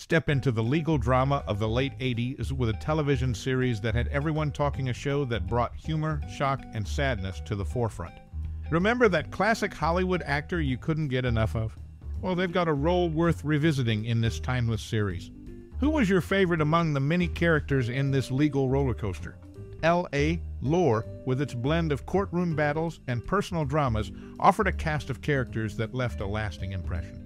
Step into the legal drama of the late 80s with a television series that had everyone talking a show that brought humor, shock, and sadness to the forefront. Remember that classic Hollywood actor you couldn't get enough of? Well, they've got a role worth revisiting in this timeless series. Who was your favorite among the many characters in this legal roller coaster? L.A. Law, with its blend of courtroom battles and personal dramas, offered a cast of characters that left a lasting impression.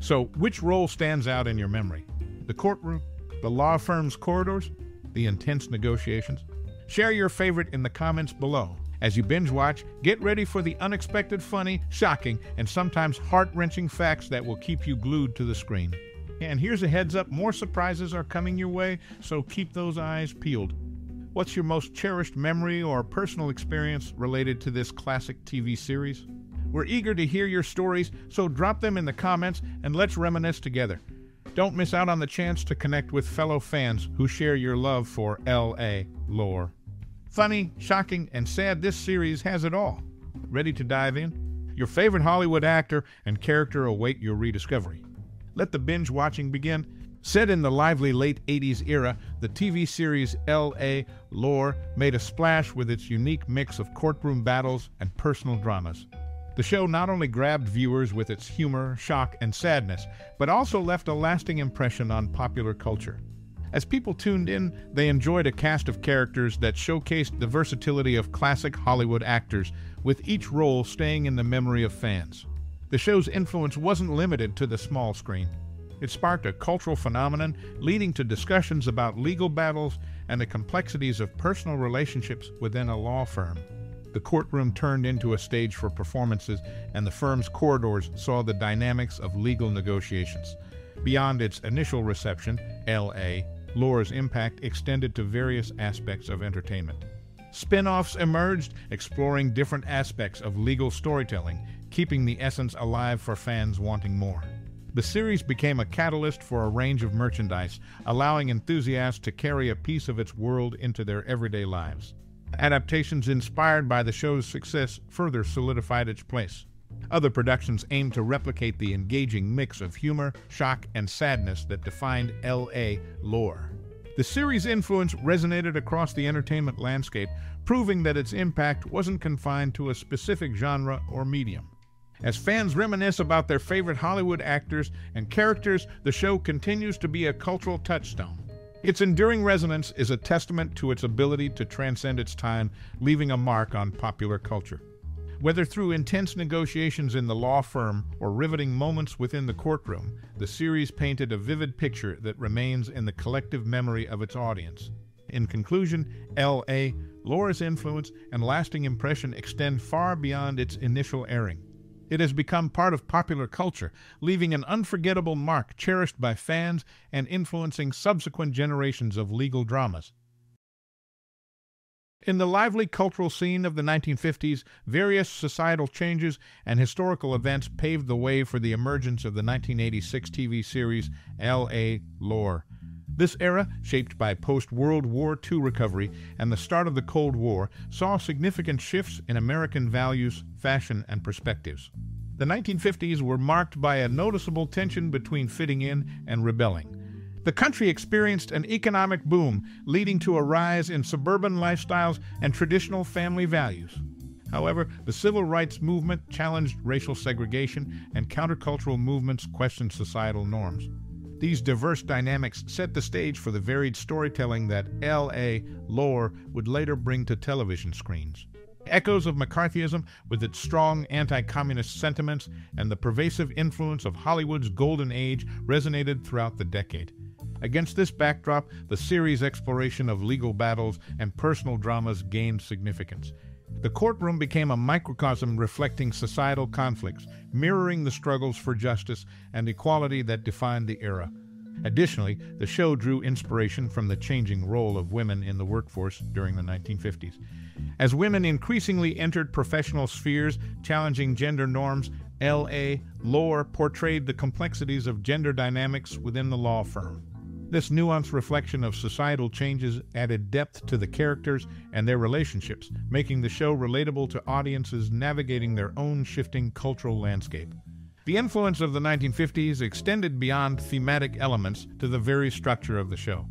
So, which role stands out in your memory? The courtroom, the law firm's corridors, the intense negotiations? Share your favorite in the comments below. As you binge watch, get ready for the unexpected, funny, shocking, and sometimes heart wrenching facts that will keep you glued to the screen. And here's a heads up more surprises are coming your way, so keep those eyes peeled. What's your most cherished memory or personal experience related to this classic TV series? We're eager to hear your stories, so drop them in the comments and let's reminisce together. Don't miss out on the chance to connect with fellow fans who share your love for L.A. Law. Funny, shocking, and sad, this series has it all. Ready to dive in? Your favorite Hollywood actor and character await your rediscovery. Let the binge watching begin. Set in the lively late 80s era, the TV series L.A. Law made a splash with its unique mix of courtroom battles and personal dramas. The show not only grabbed viewers with its humor, shock, and sadness, but also left a lasting impression on popular culture. As people tuned in, they enjoyed a cast of characters that showcased the versatility of classic Hollywood actors, with each role staying in the memory of fans. The show's influence wasn't limited to the small screen. It sparked a cultural phenomenon, leading to discussions about legal battles and the complexities of personal relationships within a law firm. The courtroom turned into a stage for performances, and the firm's corridors saw the dynamics of legal negotiations. Beyond its initial reception, L.A. Law's impact extended to various aspects of entertainment. Spin-offs emerged, exploring different aspects of legal storytelling, keeping the essence alive for fans wanting more. The series became a catalyst for a range of merchandise, allowing enthusiasts to carry a piece of its world into their everyday lives. Adaptations inspired by the show's success further solidified its place. Other productions aimed to replicate the engaging mix of humor, shock, and sadness that defined L.A. Law. The series' influence resonated across the entertainment landscape, proving that its impact wasn't confined to a specific genre or medium. As fans reminisce about their favorite Hollywood actors and characters, the show continues to be a cultural touchstone. Its enduring resonance is a testament to its ability to transcend its time, leaving a mark on popular culture. Whether through intense negotiations in the law firm or riveting moments within the courtroom, the series painted a vivid picture that remains in the collective memory of its audience. In conclusion, L.A. Law's influence and lasting impression extend far beyond its initial airing. It has become part of popular culture, leaving an unforgettable mark cherished by fans and influencing subsequent generations of legal dramas. In the lively cultural scene of the 1950s, various societal changes and historical events paved the way for the emergence of the 1986 TV series L.A. Law. This era, shaped by post World War II recovery and the start of the Cold War, saw significant shifts in American values, fashion, and perspectives. The 1950s were marked by a noticeable tension between fitting in and rebelling. The country experienced an economic boom, leading to a rise in suburban lifestyles and traditional family values. However, the civil rights movement challenged racial segregation, and countercultural movements questioned societal norms. These diverse dynamics set the stage for the varied storytelling that L.A. Law would later bring to television screens. Echoes of McCarthyism, with its strong anti communist sentiments and the pervasive influence of Hollywood's golden age, resonated throughout the decade. Against this backdrop, the series' exploration of legal battles and personal dramas gained significance. The courtroom became a microcosm reflecting societal conflicts, mirroring the struggles for justice and equality that defined the era. Additionally, the show drew inspiration from the changing role of women in the workforce during the 1950s. As women increasingly entered professional spheres challenging gender norms, L.A. Law portrayed the complexities of gender dynamics within the law firm. This nuanced reflection of societal changes added depth to the characters and their relationships, making the show relatable to audiences navigating their own shifting cultural landscape. The influence of the 1950s extended beyond thematic elements to the very structure of the show.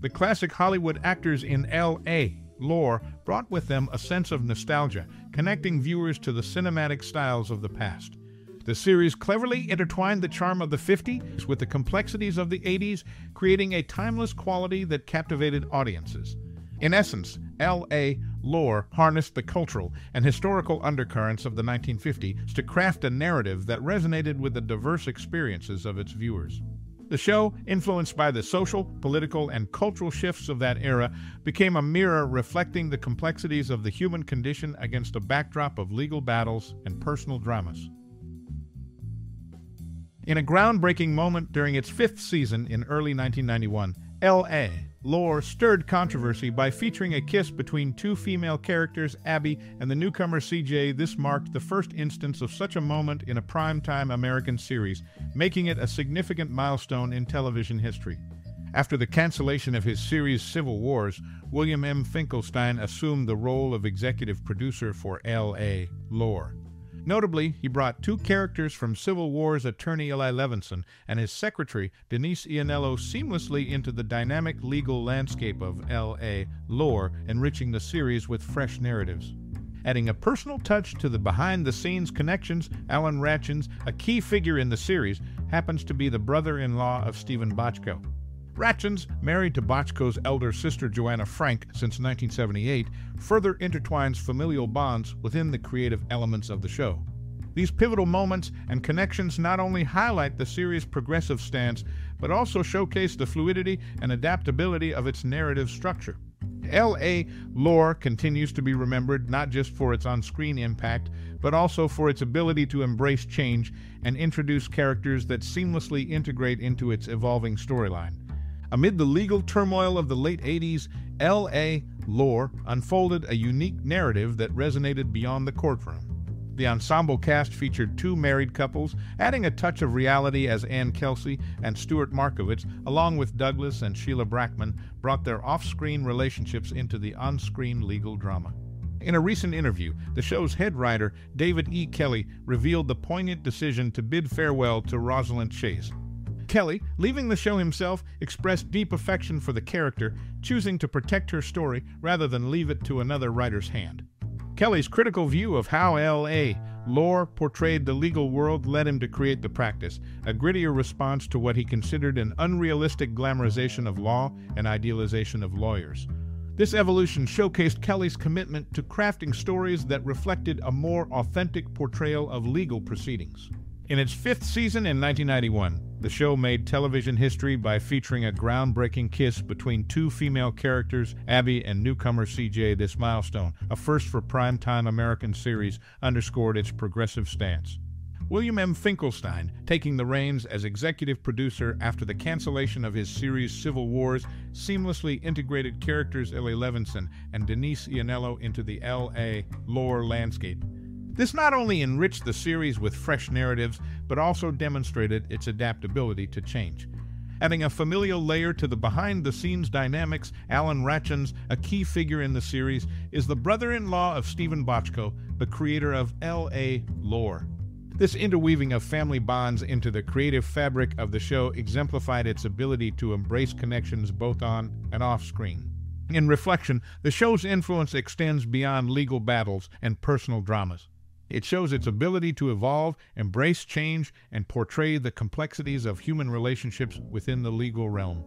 The classic Hollywood actors in L.A. Law brought with them a sense of nostalgia, connecting viewers to the cinematic styles of the past. The series cleverly intertwined the charm of the 50s with the complexities of the 80s, creating a timeless quality that captivated audiences. In essence, L.A. Law harnessed the cultural and historical undercurrents of the 1950s to craft a narrative that resonated with the diverse experiences of its viewers. The show, influenced by the social, political, and cultural shifts of that era, became a mirror reflecting the complexities of the human condition against a backdrop of legal battles and personal dramas. In a groundbreaking moment during its fifth season in early 1991, L.A. Law stirred controversy by featuring a kiss between two female characters, Abby and the newcomer CJ. This marked the first instance of such a moment in a primetime American series, making it a significant milestone in television history. After the cancellation of his series Civil Wars, William M. Finkelstein assumed the role of executive producer for L.A. Law. Notably, he brought two characters from Civil Wars attorney Eli Levinson and his secretary Denise Iannello seamlessly into the dynamic legal landscape of L.A. Law, enriching the series with fresh narratives. Adding a personal touch to the behind-the-scenes connections, Alan Rachins, a key figure in the series, happens to be the brother-in-law of Stephen Bochco. Rachins, married to Bochco's elder sister Joanna Frank since 1978, further intertwines familial bonds within the creative elements of the show. These pivotal moments and connections not only highlight the series' progressive stance, but also showcase the fluidity and adaptability of its narrative structure. L.A. Law continues to be remembered not just for its on screen impact, but also for its ability to embrace change and introduce characters that seamlessly integrate into its evolving storyline. Amid the legal turmoil of the late 80s, L.A. Law unfolded a unique narrative that resonated beyond the courtroom. The ensemble cast featured two married couples, adding a touch of reality as Ann Kelsey and Stuart Markowitz, along with Douglas and Sheila Brackman, brought their off-screen relationships into the on-screen legal drama. In a recent interview, the show's head writer, David E. Kelley, revealed the poignant decision to bid farewell to Rosalind Shays, Kelley, leaving the show himself, expressed deep affection for the character, choosing to protect her story rather than leave it to another writer's hand. Kelley's critical view of how L.A. Law portrayed the legal world led him to create the practice, a grittier response to what he considered an unrealistic glamorization of law and idealization of lawyers. This evolution showcased Kelley's commitment to crafting stories that reflected a more authentic portrayal of legal proceedings. In its fifth season in 1991, the show made television history by featuring a groundbreaking kiss between two female characters, Abby and newcomer CJ. This milestone, a first for primetime American series, underscored its progressive stance. William M. Finkelstein, taking the reins as executive producer after the cancellation of his series Civil Wars, seamlessly integrated characters Ellie Levinson and Denise Iannello into the L.A. Law landscape. This not only enriched the series with fresh narratives, but also demonstrated its adaptability to change. Adding a familial layer to the behind the scenes dynamics, Alan Rachins, a key figure in the series, is the brother in law of Stephen Bochco, the creator of L.A. Law. This interweaving of family bonds into the creative fabric of the show exemplified its ability to embrace connections both on and off screen. In reflection, the show's influence extends beyond legal battles and personal dramas. It shows its ability to evolve, embrace change, and portray the complexities of human relationships within the legal realm.